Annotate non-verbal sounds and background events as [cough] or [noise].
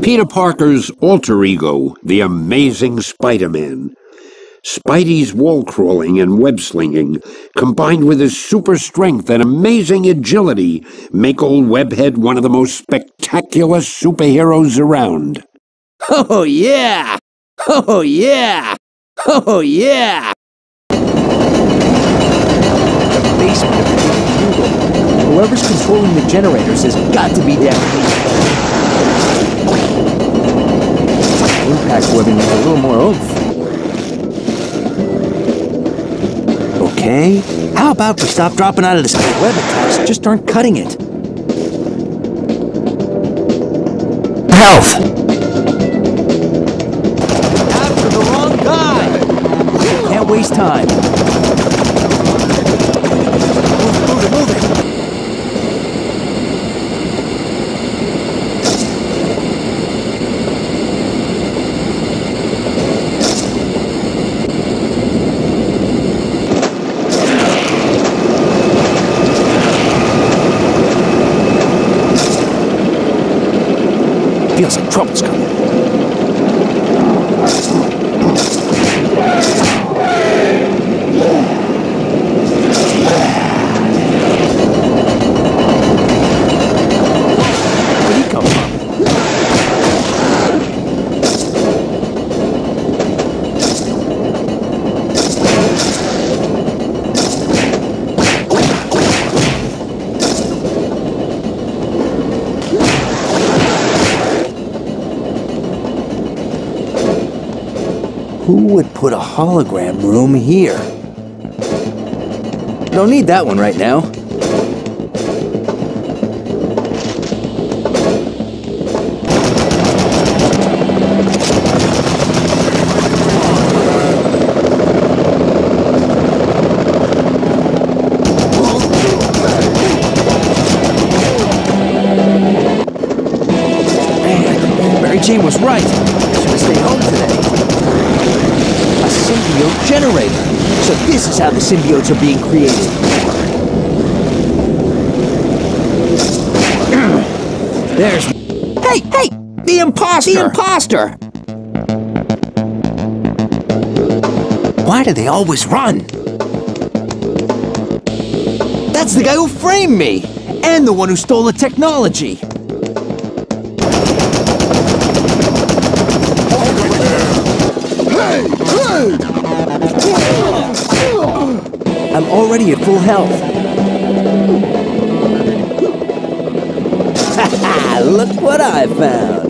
Peter Parker's alter ego, the amazing Spider-Man. Spidey's wall crawling and web slinging, combined with his super strength and amazing agility, make old Webhead one of the most spectacular superheroes around. Oh, yeah! Oh, yeah! Oh, yeah! The basement of Whoever's controlling the generators has got to be down here. Impact webbing with a little more oomph. Okay, how about we stop dropping out of the sky? Web attacks just aren't cutting it. Health! After the wrong guy! Can't waste time. Feels like trouble's coming. Who would put a hologram room here? Don't need that one right now. Man, Mary Jane was right. Should have stayed home today. Symbiote generator. So this is how the symbiotes are being created. [clears throat] There's. Hey, hey! The imposter! The imposter! Why do they always run? That's the guy who framed me! And the one who stole the technology! Already at full health. [laughs] Look what I found.